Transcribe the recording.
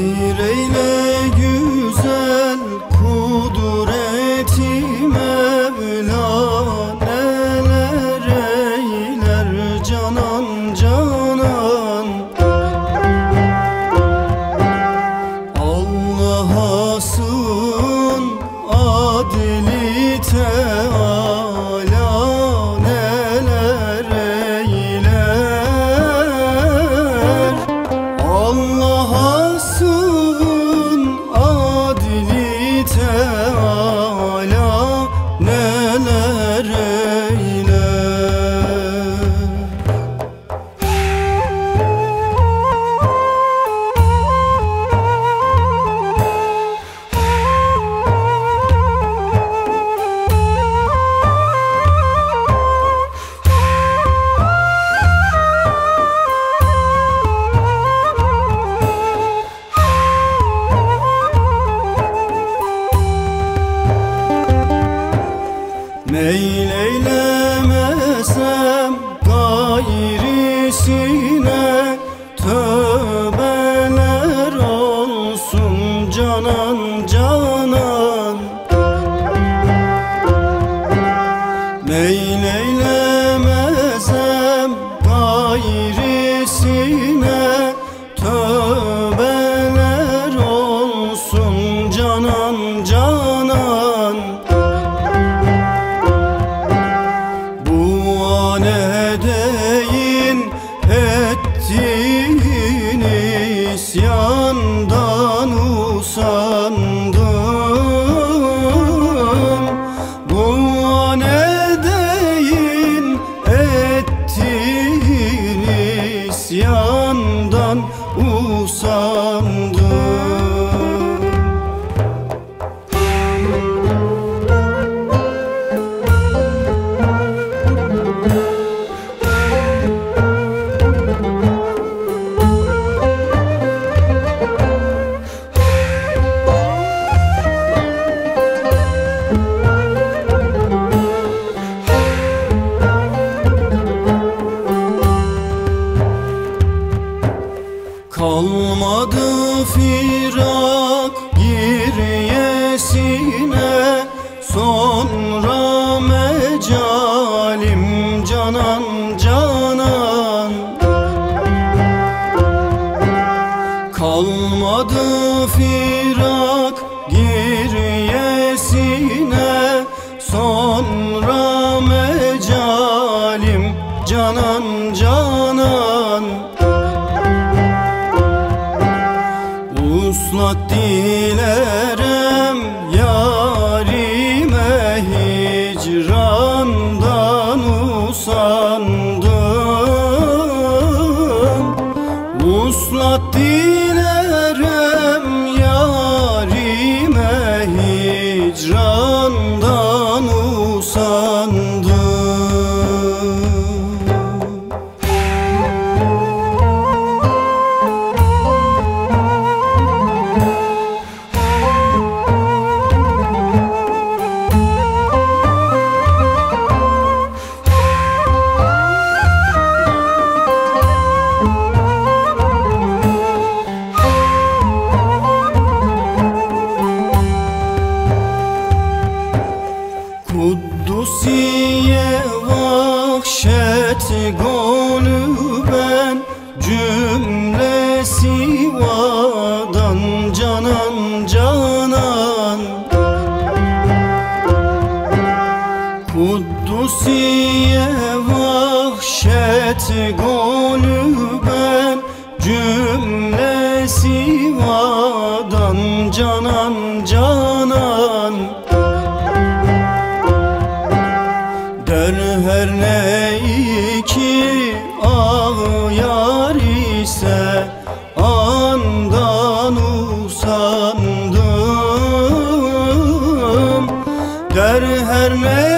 Seyr güzel kudreti Mevla Neler eyler canan Meyleylemesem gayrisine Tövbeler olsun canan canan. Meyleylemesem gayrisine Tövbeler olsun canan canan isyandan usandım Bu an edeyin ettiğin isyandan usandım Kalmadı firak giryesine Sonra Uslat dilerem yarime hicrandan usandım vahşet golü ben Cümle sivadan canan canan. Kuddusiye vahşet golü ben Cümle sivadan canan canan Der her ne ki ağyar ise andan usandım. Der her ne